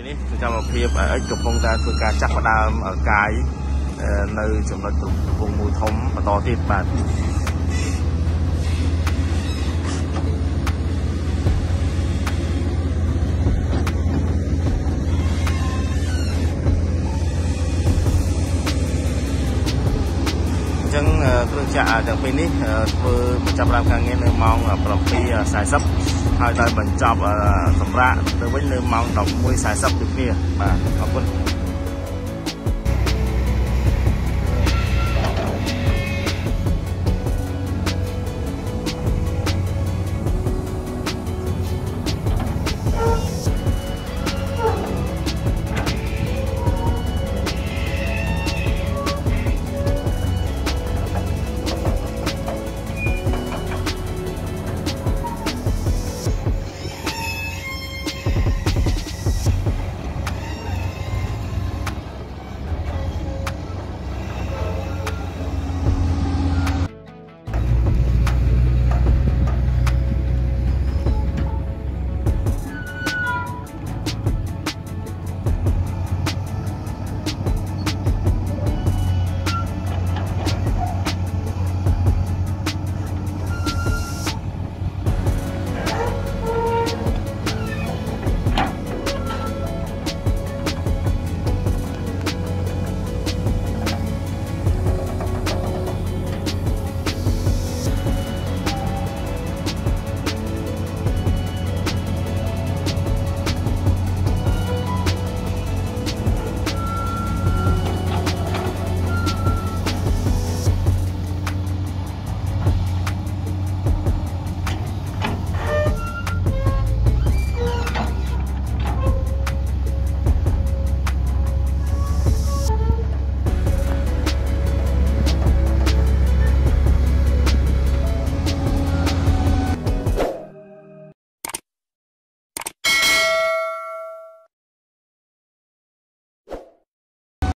ពេលនេះសកម្មភាពអិចកំពុងតែធ្វើការចាក់ផ្ដើមកាយនៅចំណុចកំពង់មួយធំបន្តទៀតបាទ ចឹងគ្រឿងចាក់ទាំងពីរនេះធ្វើបញ្ចប់តាមការងារនៅម៉ោង7:40ហើយដល់បញ្ចប់សម្រាប់ទៅវិញនៅម៉ោង11:40ដូចគ្នាបាទអរគុណ